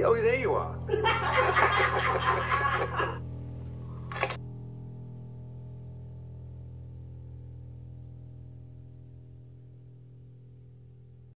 Oh, there you are.